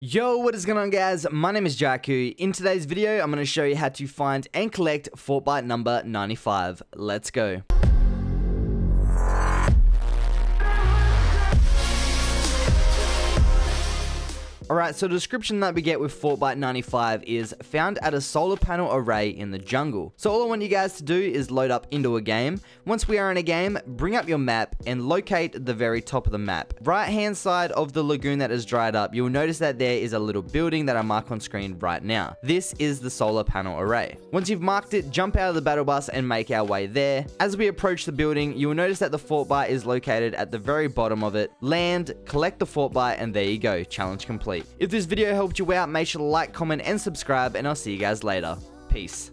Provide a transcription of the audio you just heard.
Yo, what is going on guys? My name is Jyku. In today's video, I'm going to show you how to find and collect Fortbyte number 95. Let's go. Alright, so the description that we get with Fortbyte 95 is found at a solar panel array in the jungle. So all I want you guys to do is load up into a game. Once we are in a game, bring up your map and locate the very top of the map. Right hand side of the lagoon that is dried up, you'll notice that there is a little building that I mark on screen right now. This is the solar panel array. Once you've marked it, jump out of the battle bus and make our way there. As we approach the building, you will notice that the Fortbyte is located at the very bottom of it. Land, collect the Fortbyte, and there you go, challenge complete complete. If this video helped you out, make sure to like, comment, and subscribe, and I'll see you guys later. Peace.